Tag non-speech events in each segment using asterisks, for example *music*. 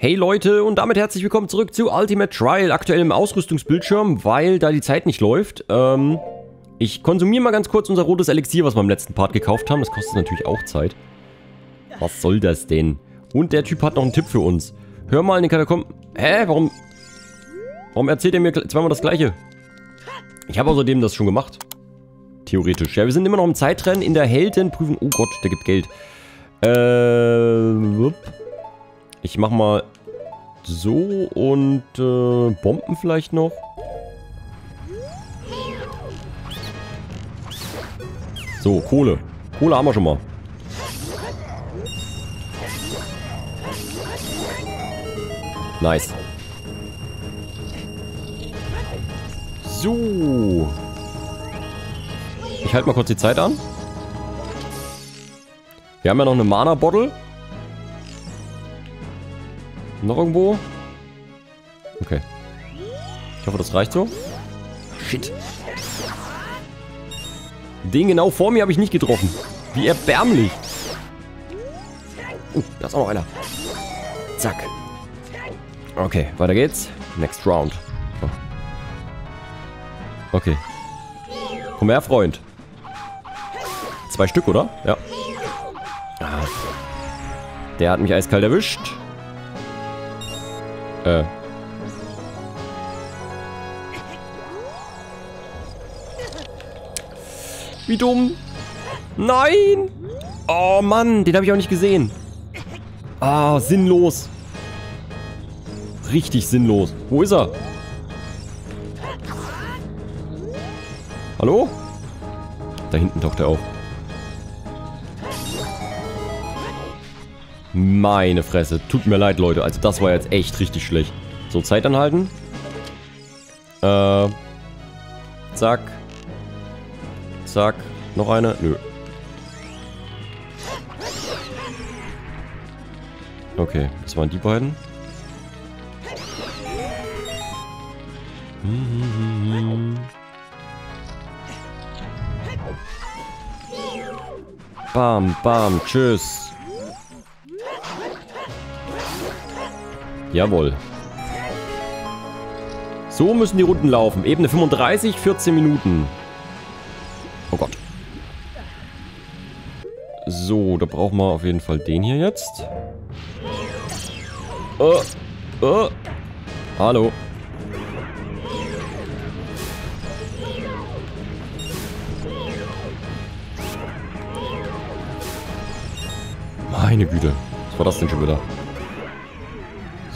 Hey Leute und damit herzlich willkommen zurück zu Ultimate Trial, aktuell im Ausrüstungsbildschirm, weil da die Zeit nicht läuft. Ähm, ich konsumiere mal ganz kurz unser rotes Elixier, was wir im letzten Part gekauft haben. Das kostet natürlich auch Zeit. Was soll das denn? Und der Typ hat noch einen Tipp für uns. Hör mal in den Katakomben... Hä? Warum... Warum erzählt er mir zweimal das Gleiche? Ich habe außerdem das schon gemacht. Theoretisch. Ja, wir sind immer noch im Zeitrennen in der Heldenprüfung. Oh Gott, der gibt Geld. Äh... Ich mach mal so und äh, Bomben vielleicht noch. So, Kohle. Kohle haben wir schon mal. Nice. So. Ich halte mal kurz die Zeit an. Wir haben ja noch eine Mana-Bottle. Noch irgendwo? Okay. Ich hoffe, das reicht so. Shit. Den genau vor mir habe ich nicht getroffen. Wie erbärmlich. Oh, da ist auch noch einer. Zack. Okay, weiter geht's. Next round. Oh. Okay. Komm her, Freund. Zwei Stück, oder? Ja. Ah. Der hat mich eiskalt erwischt. Äh. Wie dumm. Nein. Oh Mann, den habe ich auch nicht gesehen. Ah, sinnlos. Richtig sinnlos. Wo ist er? Hallo? Da hinten taucht er auf. Meine Fresse. Tut mir leid, Leute. Also das war jetzt echt richtig schlecht. So, Zeit anhalten. Äh. Zack. Zack. Noch eine? Nö. Okay, das waren die beiden. Bam, bam, tschüss. Jawohl. So müssen die Runden laufen. Ebene 35, 14 Minuten. Oh Gott. So, da brauchen wir auf jeden Fall den hier jetzt. Oh, oh. Hallo. Meine Güte. Was war das denn schon wieder?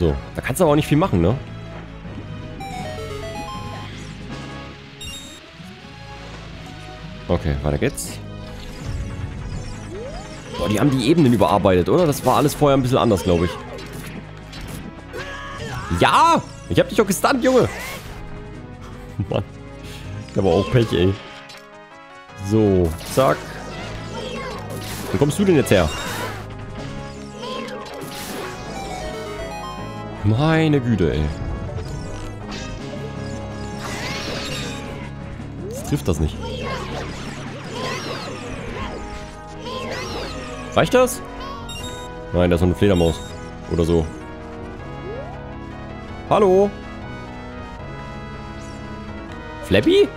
So, da kannst du aber auch nicht viel machen, ne? Okay, weiter geht's. Boah, die haben die Ebenen überarbeitet, oder? Das war alles vorher ein bisschen anders, glaube ich. Ja! Ich hab dich doch gestunt, Junge! *laughs* Mann. Der war auch Pech, ey. So, zack. Wo kommst du denn jetzt her? Meine Güte, ey. Jetzt trifft das nicht. Reicht das? Nein, da ist eine Fledermaus. Oder so. Hallo? Flappy?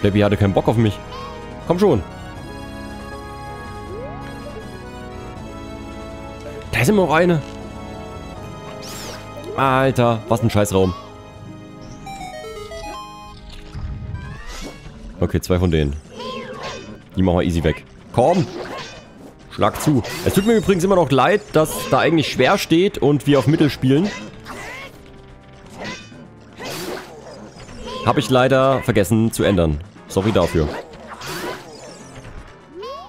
Flappy hatte keinen Bock auf mich. Komm schon. Immer noch eine. Alter, was ein Scheißraum. Okay, zwei von denen. Die machen wir easy weg. Komm! Schlag zu. Es tut mir übrigens immer noch leid, dass da eigentlich schwer steht und wir auf Mittel spielen. Habe ich leider vergessen zu ändern. Sorry dafür.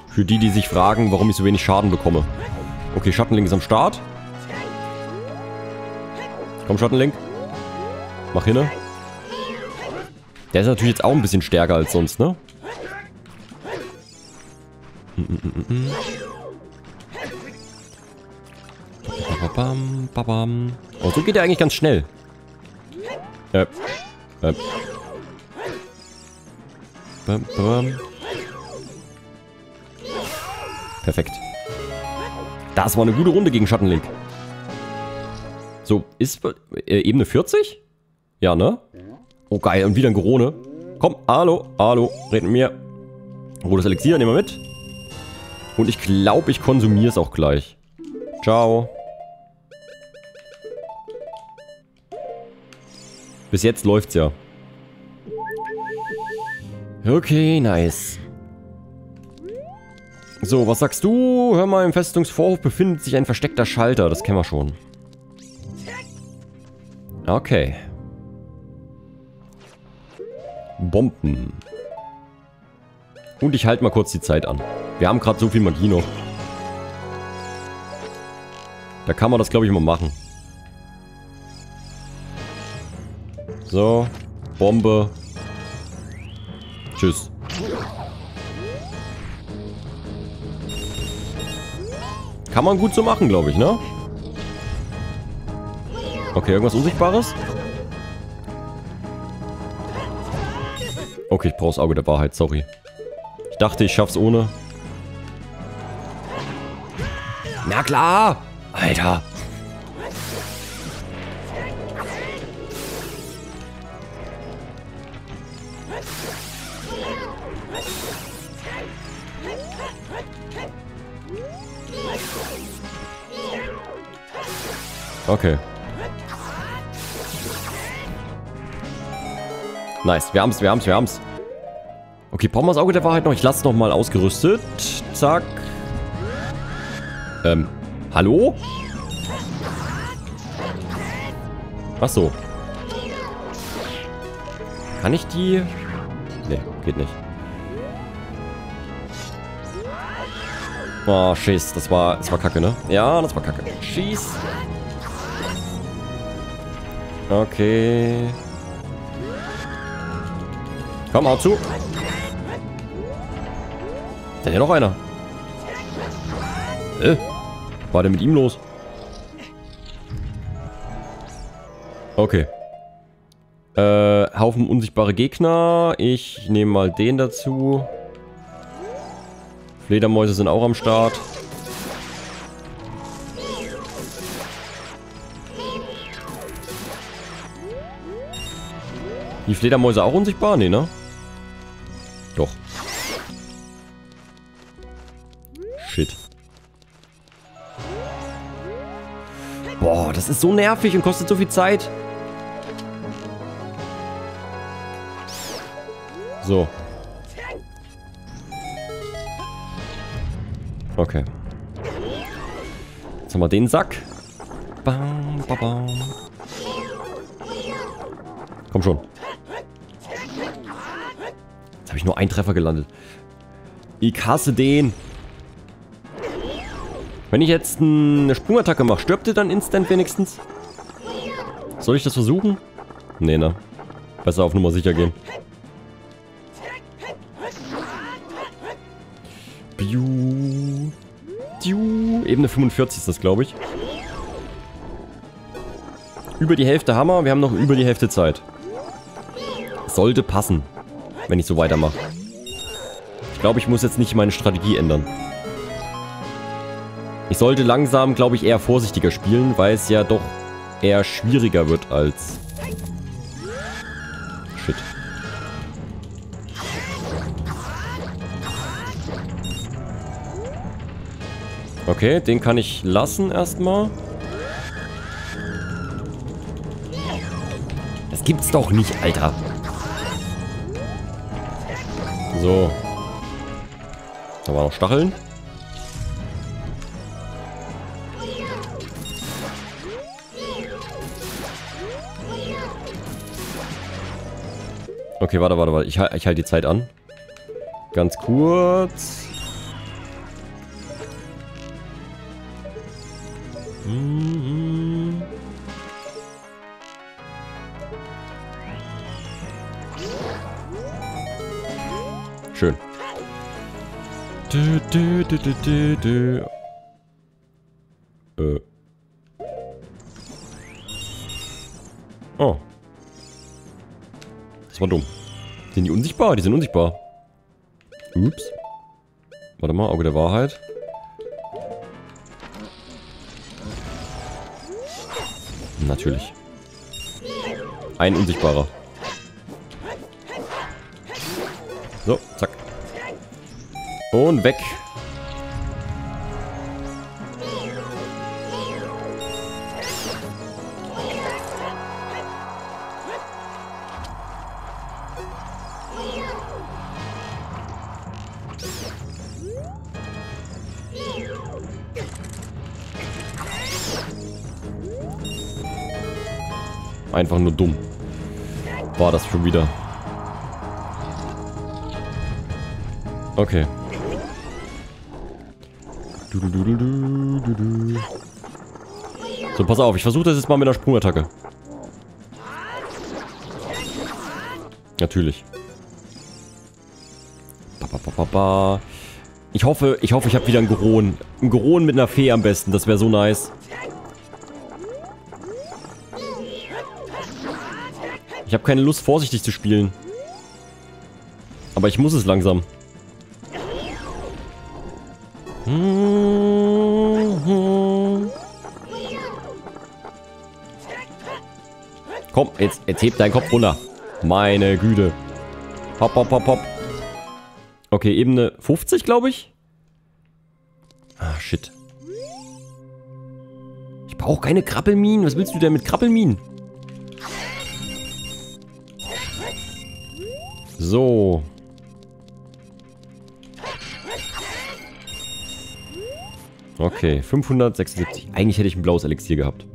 Für die, die sich fragen, warum ich so wenig Schaden bekomme. Okay, Schattenlink ist am Start. Komm, Schattenlink. Mach hinne. Der ist natürlich jetzt auch ein bisschen stärker als sonst, ne? Oh, so geht er eigentlich ganz schnell. Äh. Äh. Perfekt. Das war eine gute Runde gegen Schattenlink. So, ist äh, Ebene 40? Ja, ne? Oh, geil. Und wieder ein Gerone. Komm, hallo, hallo, red mit mir. Rotes Elixier, nehmen wir mit. Und ich glaube, ich konsumiere es auch gleich. Ciao. Bis jetzt läuft's ja. Okay, nice. So, was sagst du? Hör mal, im Festungsvorhof befindet sich ein versteckter Schalter. Das kennen wir schon. Okay. Bomben. Und ich halte mal kurz die Zeit an. Wir haben gerade so viel Magie noch. Da kann man das, glaube ich, mal machen. So. Bombe. Tschüss. Kann man gut so machen, glaube ich, ne? Okay, irgendwas Unsichtbares? Okay, ich brauche das Auge der Wahrheit, sorry. Ich dachte, ich schaff's ohne. Na klar! Alter! Okay. Nice, wir haben's, wir haben's, wir haben's. Okay, brauchen wir das Auge der Wahrheit noch? Ich lasse es nochmal ausgerüstet. Zack. Ähm, hallo? Ach so. Kann ich die... Nee, geht nicht. Oh, schieß. Das war, das war kacke, ne? Ja, das war kacke. Schieß. Okay. Komm, hau zu. Ist denn hier noch einer? Äh, was war denn mit ihm los? Okay. Äh, Haufen unsichtbare Gegner. Ich nehme mal den dazu. Fledermäuse sind auch am Start. Die Fledermäuse auch unsichtbar? Nee, ne? Doch. Shit. Boah, das ist so nervig und kostet so viel Zeit. So. Okay. Jetzt haben wir den Sack. Bam, bam, bam. Komm schon. Habe ich nur einen Treffer gelandet. Ich hasse den. Wenn ich jetzt eine Sprungattacke mache, stirbt ihr dann instant wenigstens? Soll ich das versuchen? Nee, ne? Besser auf Nummer sicher gehen. Biu. Biu. Ebene 45 ist das, glaube ich. Über die Hälfte Hammer, wir haben noch über die Hälfte Zeit. Sollte passen wenn ich so weitermache. Ich glaube, ich muss jetzt nicht meine Strategie ändern. Ich sollte langsam, glaube ich, eher vorsichtiger spielen, weil es ja doch eher schwieriger wird als... Shit. Okay, den kann ich lassen erstmal. Das gibt's doch nicht, Alter. So. Da waren noch Stacheln. Okay, warte, warte, warte. Ich, ich halte die Zeit an. Ganz kurz. Schön. Du, du, du, du, du, du. Äh. Oh. Das war dumm. Sind die unsichtbar? Die sind unsichtbar. Ups. Warte mal, Auge der Wahrheit. Natürlich. Ein unsichtbarer. So, zack. Und weg. Einfach nur dumm. War das schon wieder. Okay. Du, du, du, du. So, pass auf. Ich versuche das jetzt mal mit einer Sprungattacke. Natürlich. Ich hoffe, ich hoffe, ich habe wieder einen Goron. Einen Goron mit einer Fee am besten. Das wäre so nice. Ich habe keine Lust, vorsichtig zu spielen. Aber ich muss es langsam. Komm, jetzt, jetzt heb deinen Kopf runter. Meine Güte. Hopp, hopp, hopp, hopp. Okay, Ebene 50, glaube ich. Ah, shit. Ich brauche keine Krabbelminen. Was willst du denn mit Krabbelminen? So. Okay, 576. Eigentlich hätte ich ein blaues Elixier gehabt.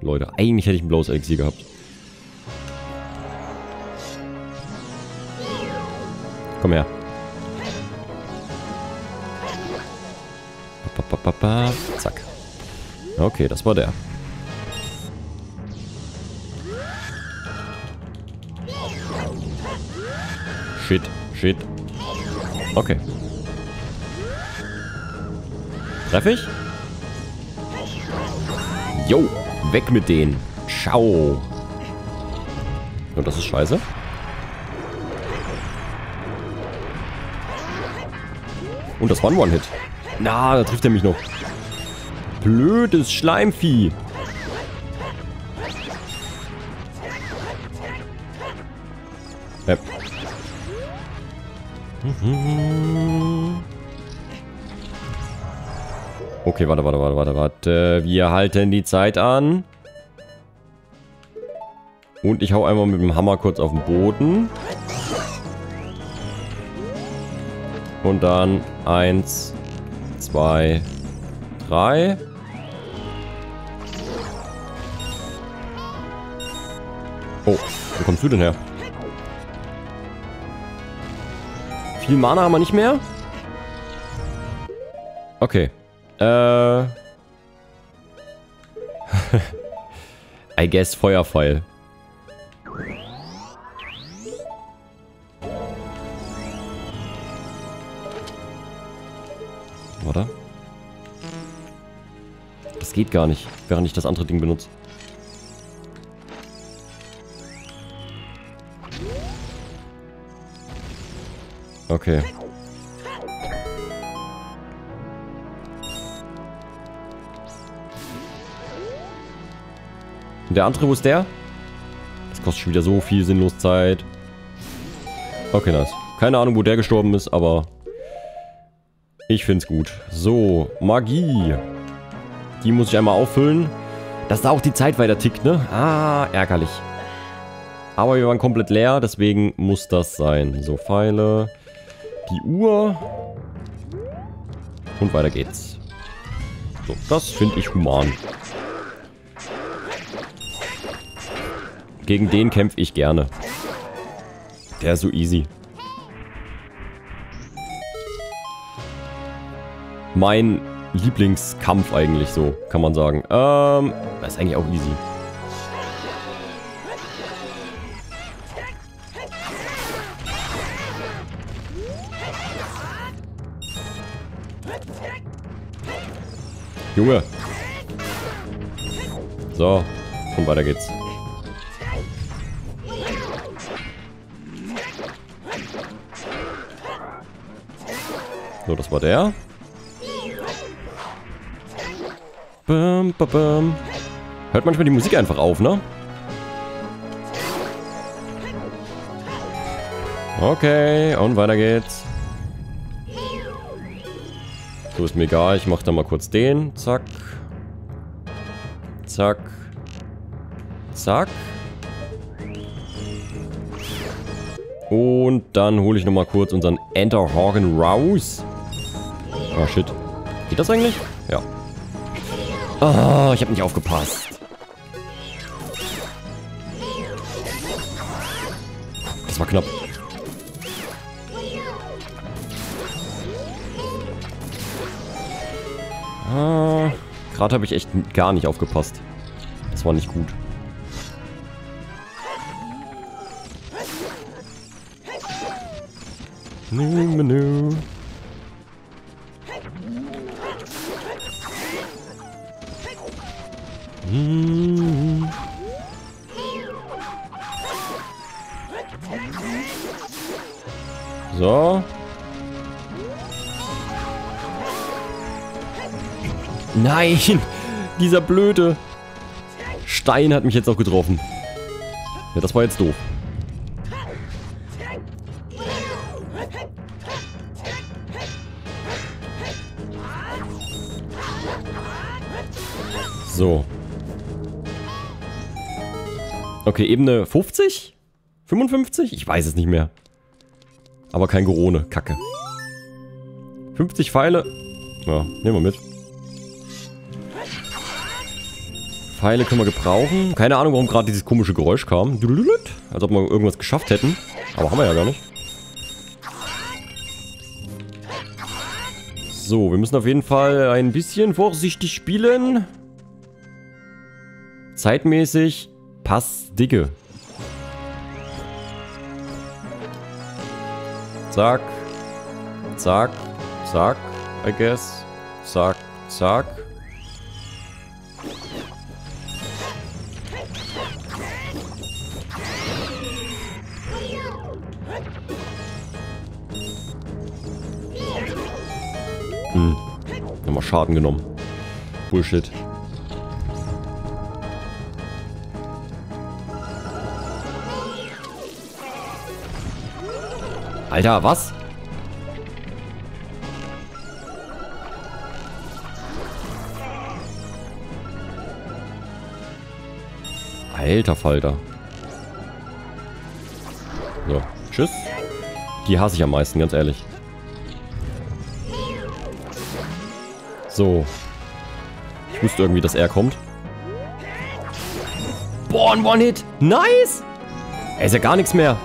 Leute, eigentlich hätte ich ein blaues Elixier gehabt. Komm her. Zack. Okay, das war der. Shit, shit. Okay. Treffe ich? Jo, weg mit denen. Ciao. Und das ist scheiße. Und das war ein One-Hit. Na, da trifft er mich noch. Blödes Schleimvieh. Äh. Okay, warte, warte, warte, warte, warte. Wir halten die Zeit an. Und ich hau einmal mit dem Hammer kurz auf den Boden. Und dann eins, zwei, drei. Oh, wo kommst du denn her? Viel Mana haben wir nicht mehr. Okay. Äh. *laughs* I guess Feuerpfeil. Oder? Das geht gar nicht, während ich das andere Ding benutze. Okay. Und der andere, wo ist der? Das kostet schon wieder so viel sinnlos Zeit. Okay, nice. Keine Ahnung, wo der gestorben ist, aber ich find's gut. So, Magie. Die muss ich einmal auffüllen. Dass da auch die Zeit weiter tickt, ne? Ah, ärgerlich. Aber wir waren komplett leer, deswegen muss das sein. So, Pfeile die Uhr. Und weiter geht's. So, das finde ich human. Gegen den kämpfe ich gerne. Der ist so easy. Mein Lieblingskampf eigentlich so, kann man sagen. Ähm, das ist eigentlich auch easy. Junge. So. Und weiter geht's. So, das war der. Bum, bum, bum. Hört manchmal die Musik einfach auf, ne? Okay, und weiter geht's. So ist mir egal, ich mach da mal kurz den. Zack. Zack. Zack. Und dann hole ich nochmal kurz unseren Enterhagen raus. Ah, shit. Geht das eigentlich? Ja. Ah, ich habe nicht aufgepasst. Das war knapp. Ah, gerade habe ich echt gar nicht aufgepasst. Das war nicht gut. Menü, Menü. So. Nein! *laughs* Dieser blöde Stein hat mich jetzt auch getroffen. Ja, das war jetzt doof. So. Okay, Ebene 50? 55? Ich weiß es nicht mehr. Aber kein Gorone. Kacke. 50 Pfeile. Ja, nehmen wir mit. Pfeile können wir gebrauchen. Keine Ahnung, warum gerade dieses komische Geräusch kam. Als ob wir irgendwas geschafft hätten. Aber haben wir ja gar nicht. So, wir müssen auf jeden Fall ein bisschen vorsichtig spielen. Zeitmäßig passt dicke. Zack. Zack. Zack, I guess. Zack, zack. Hm. Nochmal Schaden genommen. Bullshit. Alter, was? Alter Falter. So, tschüss. Die hasse ich am meisten, ganz ehrlich. So. Ich wusste irgendwie, dass er kommt. Boah, ein One-Hit. Nice. Er ist ja gar nichts mehr.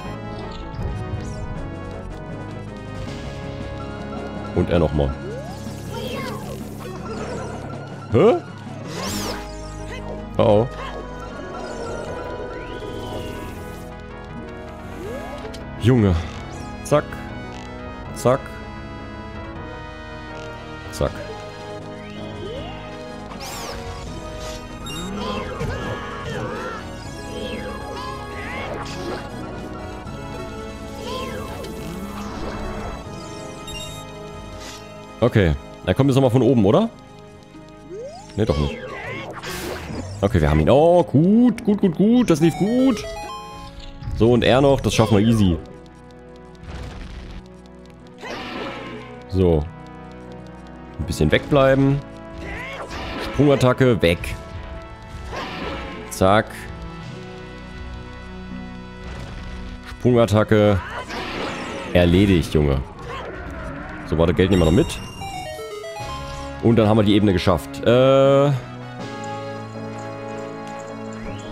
Und er nochmal. Hä? Oh oh. Junge. Zack. Zack. Zack. Okay. Er kommt jetzt nochmal von oben, oder? Ne, doch nicht. Okay, wir haben ihn. Oh, gut, gut, gut, gut. Das lief gut. So, und er noch. Das schaffen wir easy. So. Ein bisschen wegbleiben. Sprungattacke, weg. Zack. Sprungattacke. Erledigt, Junge. So, warte, Geld nehmen wir noch mit. Und dann haben wir die Ebene geschafft. Äh...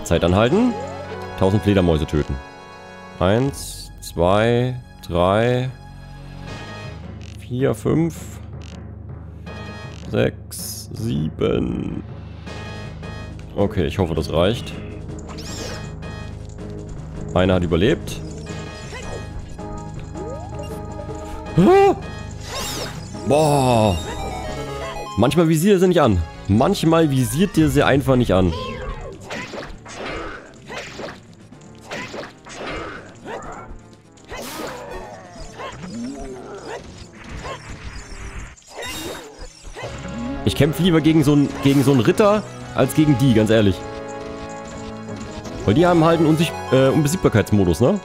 Zeit anhalten. 1000 Fledermäuse töten. Eins, zwei, drei, vier, fünf, sechs, sieben. Okay, ich hoffe, das reicht. Einer hat überlebt. Ah! Boah. Manchmal visiert er sie nicht an. Manchmal visiert er sie einfach nicht an. Ich kämpfe lieber gegen so, einen, so Ritter, als gegen die, ganz ehrlich. Weil die haben halt einen Unsicht äh, Unbesiegbarkeitsmodus, ne?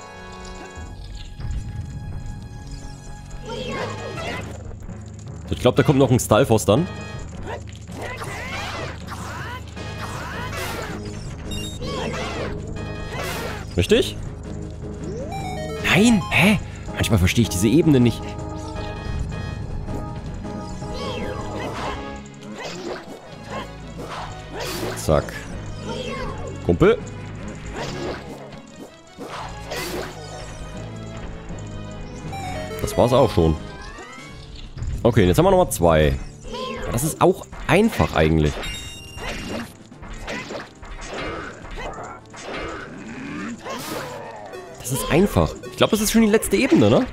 Ich glaube, da kommt noch ein Stalfos dann. Richtig? Nein! Hä? Manchmal verstehe ich diese Ebene nicht. Zack. Kumpel. Das war's auch schon. Okay, jetzt haben wir nochmal zwei. Das ist auch einfach eigentlich. Das ist einfach. Ich glaube, das ist schon die letzte Ebene, ne?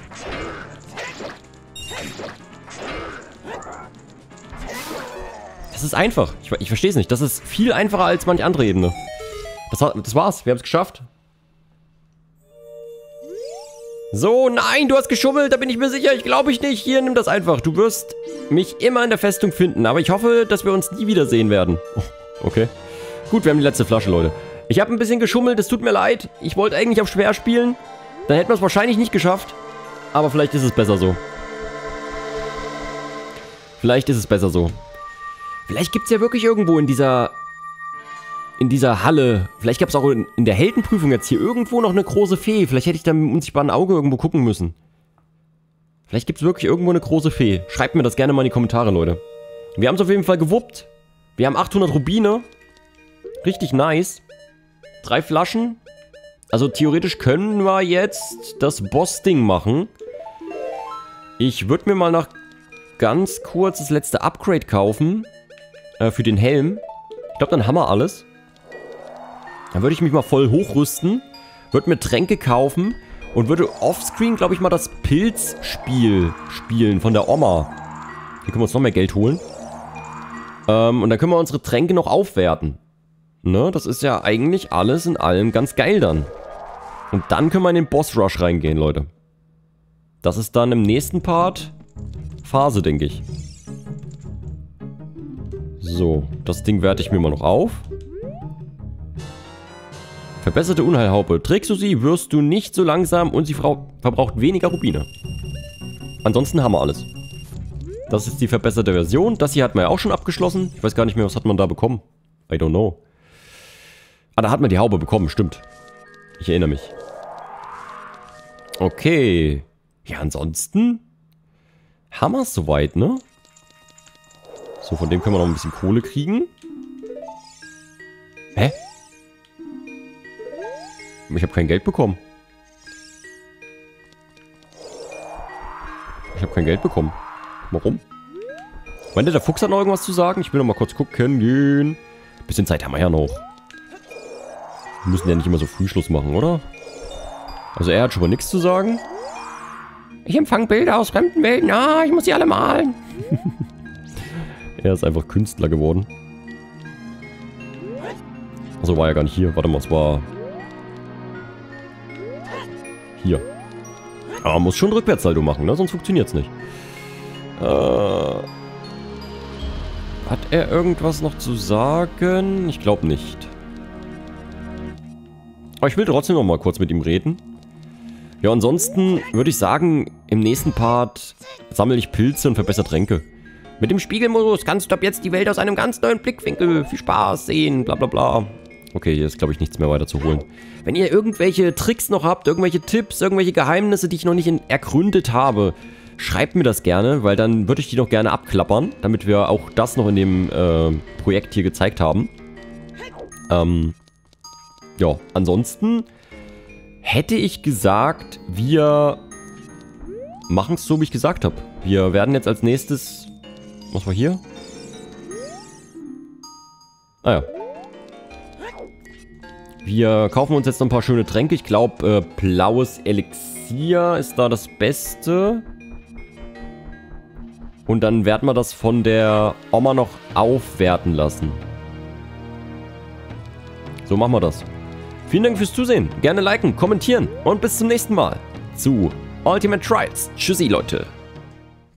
Das ist einfach. Ich, ich verstehe es nicht. Das ist viel einfacher als manche andere Ebene. Das, das war's. Wir haben es geschafft. So, nein, du hast geschummelt, da bin ich mir sicher. Ich glaube ich nicht. Hier, nimm das einfach. Du wirst mich immer in der Festung finden. Aber ich hoffe, dass wir uns nie wiedersehen werden. Oh, okay. Gut, wir haben die letzte Flasche, Leute. Ich habe ein bisschen geschummelt, es tut mir leid. Ich wollte eigentlich auf schwer spielen. Dann hätten wir es wahrscheinlich nicht geschafft. Aber vielleicht ist es besser so. Vielleicht ist es besser so. Vielleicht gibt es ja wirklich irgendwo in dieser in dieser Halle. Vielleicht gab es auch in, in, der Heldenprüfung jetzt hier irgendwo noch eine große Fee. Vielleicht hätte ich da mit dem unsichtbaren Auge irgendwo gucken müssen. Vielleicht gibt es wirklich irgendwo eine große Fee. Schreibt mir das gerne mal in die Kommentare, Leute. Wir haben es auf jeden Fall gewuppt. Wir haben 800 Rubine. Richtig nice. Drei Flaschen. Also theoretisch können wir jetzt das Boss-Ding machen. Ich würde mir mal noch ganz kurz das letzte Upgrade kaufen. Äh, für den Helm. Ich glaube, dann haben wir alles. Dann würde ich mich mal voll hochrüsten, würde mir Tränke kaufen und würde offscreen, glaube ich, mal das Pilzspiel spielen von der Oma. Hier können wir uns noch mehr Geld holen. Ähm, und dann können wir unsere Tränke noch aufwerten. Ne, das ist ja eigentlich alles in allem ganz geil dann. Und dann können wir in den Boss Rush reingehen, Leute. Das ist dann im nächsten Part Phase, denke ich. So, das Ding werte ich mir mal noch auf. Verbesserte Unheilhaupe. Trägst du sie, wirst du nicht so langsam und sie verbraucht weniger Rubine. Ansonsten haben wir alles. Das ist die verbesserte Version. Das hier hat man ja auch schon abgeschlossen. Ich weiß gar nicht mehr, was hat man da bekommen. I don't know. Ah, da hat man die Haube bekommen, stimmt. Ich erinnere mich. Okay. Ja, ansonsten haben wir es soweit, ne? So, von dem können wir noch ein bisschen Kohle kriegen. Hä? Ich habe kein Geld bekommen. Ich habe kein Geld bekommen. Warum? Meinte der Fuchs hat noch irgendwas zu sagen? Ich will noch mal kurz gucken gehen. Bisschen Zeit haben wir ja noch. Wir müssen ja nicht immer so früh Schluss machen, oder? Also er hat schon mal nichts zu sagen. Ich empfange Bilder aus fremden Welten. Ah, ich muss sie alle malen. *laughs* er ist einfach Künstler geworden. Also war er gar nicht hier. Warte mal, es war hier. Aber man muss schon Rückwärtssaldo machen, ne? Sonst funktioniert es nicht. Äh, hat er irgendwas noch zu sagen? Ich glaube nicht. Aber ich will trotzdem noch mal kurz mit ihm reden. Ja, ansonsten würde ich sagen, im nächsten Part sammle ich Pilze und verbessere Tränke. Mit dem Spiegelmodus kannst du ab jetzt die Welt aus einem ganz neuen Blickwinkel. Viel Spaß sehen, bla bla bla. Okay, hier ist, glaube ich, nichts mehr weiter zu holen. Wenn ihr irgendwelche Tricks noch habt, irgendwelche Tipps, irgendwelche Geheimnisse, die ich noch nicht ergründet habe, schreibt mir das gerne, weil dann würde ich die noch gerne abklappern, damit wir auch das noch in dem äh, Projekt hier gezeigt haben. Ähm, ja, ansonsten hätte ich gesagt, wir machen es so, wie ich gesagt habe. Wir werden jetzt als nächstes... Was war hier? Ah ja, wir kaufen uns jetzt noch ein paar schöne Tränke. Ich glaube, äh, blaues Elixier ist da das Beste. Und dann werden wir das von der Oma noch aufwerten lassen. So machen wir das. Vielen Dank fürs Zusehen. Gerne liken, kommentieren und bis zum nächsten Mal zu Ultimate Trials. Tschüssi, Leute.